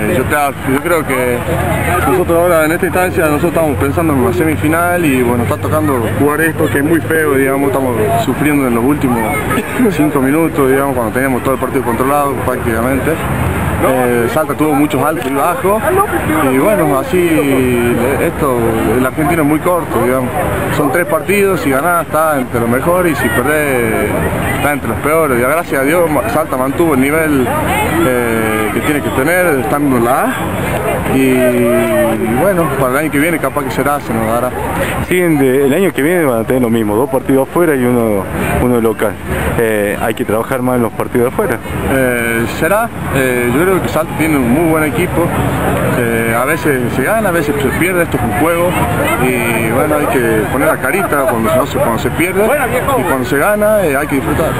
Yo, yo, creo que nosotros ahora en esta instancia nosotros estamos pensando en una semifinal y bueno, está tocando jugar esto que es muy feo, digamos, estamos sufriendo en los últimos cinco minutos, digamos, cuando teníamos todo el partido controlado prácticamente. Eh, Salta tuvo muchos altos y bajos y bueno, así esto, el argentino es muy corto, digamos. Son tres partidos, si ganás está entre los mejores y si perdés está entre los peores. Y gracias a Dios Salta mantuvo el nivel eh, que tiene que tener, estando en la A. Y, bueno, para el año que viene capaz que será, se nos dará. Siguen el año que viene van a tener lo mismo, dos partidos afuera y uno, uno local. Eh, hay que trabajar más en los partidos afuera. será, yo creo que Salta tiene un muy buen equipo, a veces se gana, a veces se pierde, esto es un juego y bueno, hay que poner la carita cuando, se, cuando se pierde y cuando se gana eh, hay que disfrutar.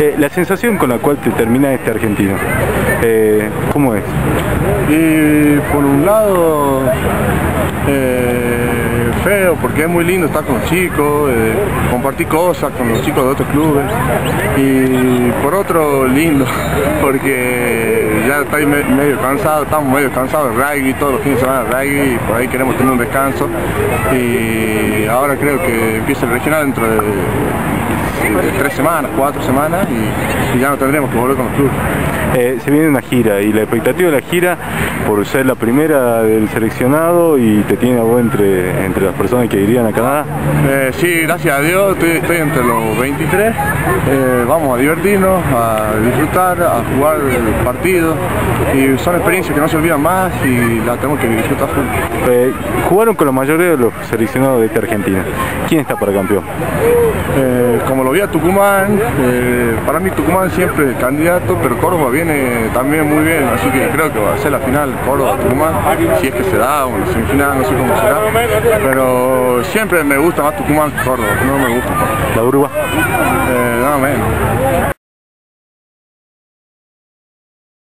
Eh, la sensación con la cual te termina este argentino, eh, ¿cómo es? Y por un lado feo porque es muy lindo estar con los chicos, compartir cosas con los chicos de otros clubes y por otro lindo porque ya estoy medio cansado, estamos medio cansados de rugby, todos los fines de semana de rugby y por ahí queremos tener un descanso y ahora creo que empieza el regional dentro de, semanas, cuatro semanas y, ya no tendremos que volver con los clubes. Eh, se viene una gira y la expectativa de la gira por ser la primera del seleccionado y te tiene a vos entre, entre las personas que irían a Canadá. Eh, sí, gracias a Dios estoy, entre los 23, eh, vamos a divertirnos, a disfrutar, a jugar el partido y son experiencias que no se olvidan más y las tenemos que disfrutar jugaron con la mayoría de los seleccionados de esta Argentina. ¿Quién está para campeón? como lo vi a Tucumán, para mí Tucumán siempre es candidato, pero Córdoba viene también muy bien, así que creo que va a ser la final Córdoba-Tucumán, si es que se da, o la semifinal, no sé cómo será, pero siempre me gusta más Tucumán que Córdoba, no me gusta ¿La Uruguay? Eh,